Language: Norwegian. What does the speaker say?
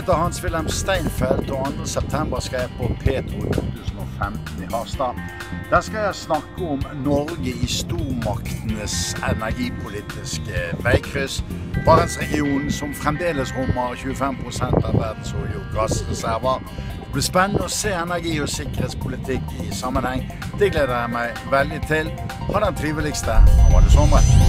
heter Hans-Wilhelm Steinfeld, og 2.9. skal jeg på Petro 2015 i Harstad. Der skal jeg snakke om Norge i stormaktenes energipolitiske veikryss. Barentsregionen som fremdeles rommer 25 av verdens olje- og gassreserver. Det blir spennende å se energi- og sikkerhetspolitikk i sammenheng. Det gleder jeg meg veldig til. Ha den triveligste av alle somre.